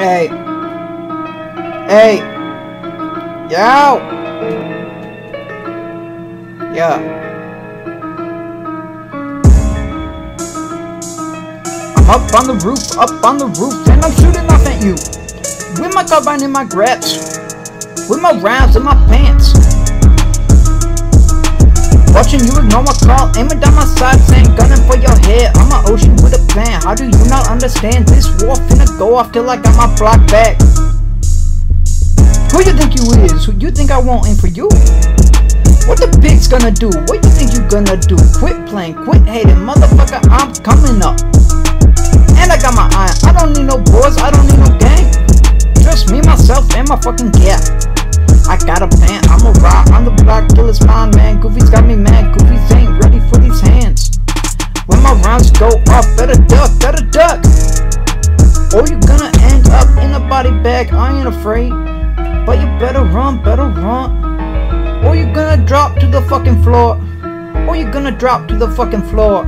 Hey. Hey. Yo. Yeah. I'm up on the roof, up on the roof, and I'm shooting off at you. With my carbine in my grabs. With my rounds in my pants. Watching you ignore my call, aiming down my sights and gunning for your head. I'm an ocean with a plan. How do you not understand? This war finna go off till I got my block back. Who you think you is? Who you think I won't aim for you? What the pig's gonna do? What you think you gonna do? Quit playing, quit hating, motherfucker. I'm coming up. And I got my iron. I don't need no boys. I don't need no gang. Just me, myself, and my fucking cat. I got a plan, I'm a rock on the block till it's mine, man. Goofy's got me mad, Rounds go off, better duck, better duck. Or you gonna end up in a body bag, I ain't afraid. But you better run, better run. Or you're gonna drop to the fucking floor. Or you're gonna drop to the fucking floor.